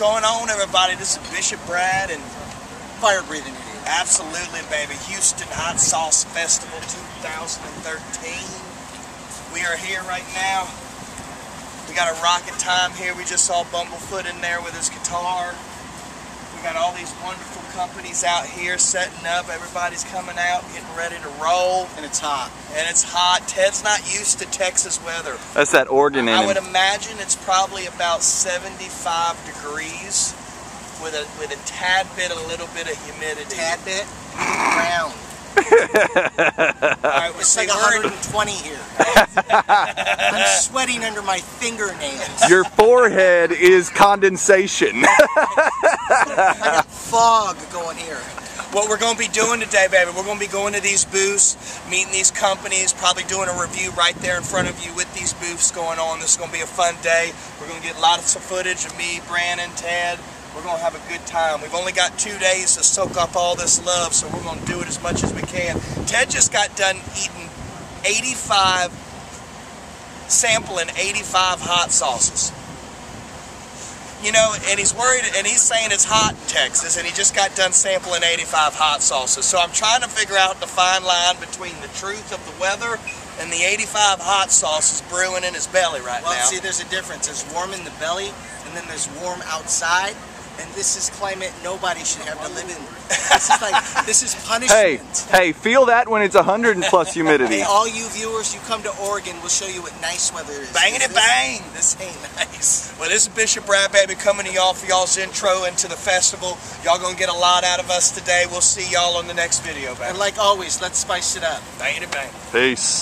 going on, everybody? This is Bishop Brad and Fire breathing absolutely, baby, Houston Hot Sauce Festival 2013. We are here right now. We got a rocket time here. We just saw Bumblefoot in there with his guitar. We got all these wonderful companies out here setting up. Everybody's coming out, getting ready to roll. And it's hot. And it's hot. Ted's not used to Texas weather. That's that organ in I would imagine it's probably about 75 degrees with a with a tad bit, a little bit of humidity. Tad bit. Brown. All right, well, It's like 120 here. I'm sweating under my fingernails. Your forehead is condensation. I got fog going here. what we're going to be doing today, baby, we're going to be going to these booths, meeting these companies, probably doing a review right there in front of you with these booths going on. This is going to be a fun day. We're going to get lots of footage of me, Brandon, Ted. We're going to have a good time. We've only got two days to soak up all this love, so we're going to do it as much as we can. Ted just got done eating 85, sampling 85 hot sauces. You know, and he's worried, and he's saying it's hot in Texas, and he just got done sampling 85 hot sauces. So I'm trying to figure out the fine line between the truth of the weather and the 85 hot sauces brewing in his belly right Well, now. see, there's a difference. There's warm in the belly, and then there's warm outside. And this is climate nobody should have to live in. This is like, this is hey, punishment. hey, hey, feel that when it's 100 and plus humidity. Hey, all you viewers, you come to Oregon, we'll show you what nice weather is. Banging it bang! This ain't nice. Well, this is Bishop Brad, baby, coming to y'all for y'all's intro into the festival. Y'all gonna get a lot out of us today. We'll see y'all on the next video, baby. And like always, let's spice it up. Banging it bang. Peace.